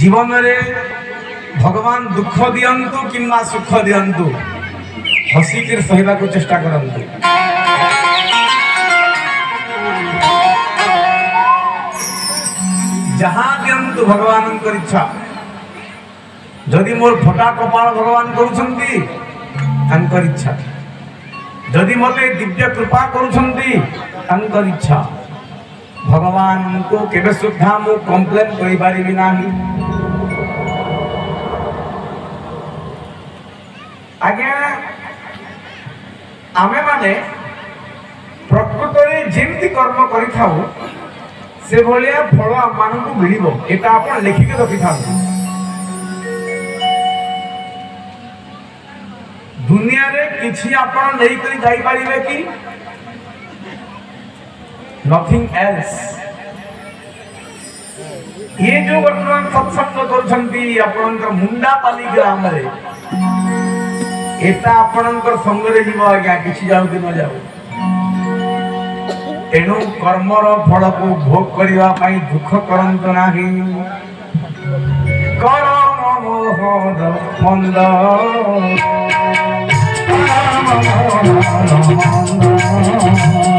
জীবনরে ভগবান দুঃখ দিয়ন্তু কিংবা সুখ দিয়ন্তু হসিকে সহিবাকু চেষ্টা করন্তু যাহা দিয়ন্তু ভগবানঙ্কর ইচ্ছা যদি মোর ফটা কপাল ভগবান করুছন্তি তাঙ্কর ইচ্ছা যদি মতে দিব্য কৃপা করুছন্তি তাঙ্কর ইচ্ছা ଭଗବାନଙ୍କୁ କେବେ ସୁଦ୍ଧା ମୁଁ କମ୍ପ୍ଲେନ୍ କରିପାରିବି ନାହିଁ ଆଜ୍ଞା ଆମେମାନେ ପ୍ରକୃତରେ ଯେମିତି କର୍ମ କରିଥାଉ ସେଭଳିଆ ଫଳ ଆମମାନଙ୍କୁ ମିଳିବ ଏଟା ଆପଣ ଲେଖିକି ରଖିଥାନ୍ତୁ ଦୁନିଆରେ କିଛି ଆପଣ ନେଇକରି ଯାଇପାରିବେ କି নথিং এলস ଇଏ ଯୋଉ ବର୍ତ୍ତମାନ ସତ୍ସଙ୍ଗ କରୁଛନ୍ତି ଆପଣଙ୍କର ମୁଣ୍ଡାପାଲି ଗ୍ରାମରେ ଏଟା ଆପଣଙ୍କର ସଙ୍ଗରେ ଯିବ ଆଜ୍ଞା କିଛି ଯାଉ କି ନ ଯାଉ ତେଣୁ କର୍ମର ଫଳକୁ ଭୋଗ କରିବା ପାଇଁ ଦୁଃଖ କରନ୍ତୁ ନାହିଁ କରମ ମୋହନ ମନ୍ଦ ମନ୍ଦ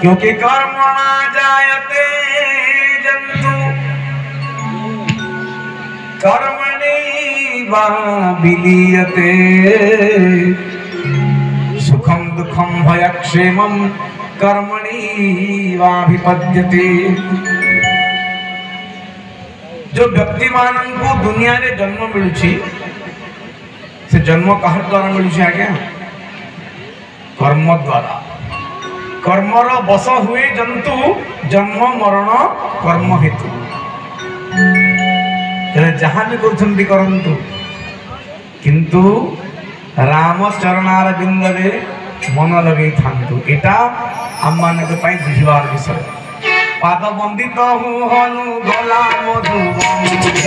क्योंकि कर्मणा जायते जंतु कर्म वा विलीयते सुखम दुखम भय क्षेम कर्मणी विपद्यते જો વ્યક્તિમાનંકુ દુનિયાને જન્મ મળ્યું છે તે જન્મ કહર દ્વારા મળ્યું છે આ કે કર્મ কর্মর বশ হুয়ে জন্তু জন্ম মরণ কর্ম হেতু ହେଲେ ଯାହା ବି କରୁଛନ୍ତି କରନ୍ତୁ କିନ୍ତୁ ରାମ ଚରଣାର ବିନ୍ଦରେ ମନ ଲଗେଇଥାନ୍ତୁ ଏଇଟା ଆମମାନଙ୍କ ପାଇଁ ବୁଝିବାର ବିଷୟ ପାଦ ବନ୍ଦିତ ହୁ ହନୁ ଗଲା ମଧୁବନ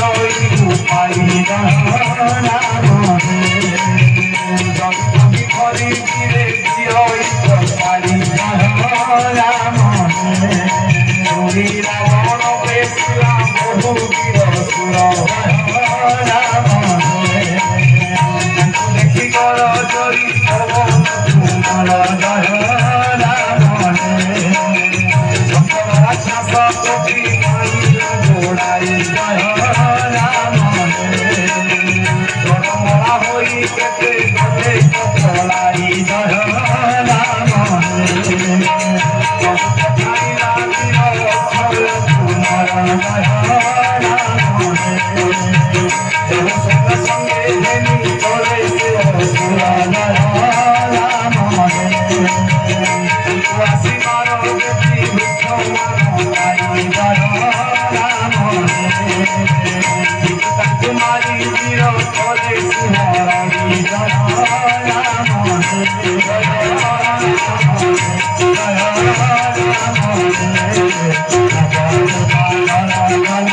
रोई उपाय ना होई कते कते सलाई धरला मन आई राती रो खल तुम्हारा दयाला मन तो संग संगे हेनी चले से सुरा दयाला मन तुलसी मारो कती I'm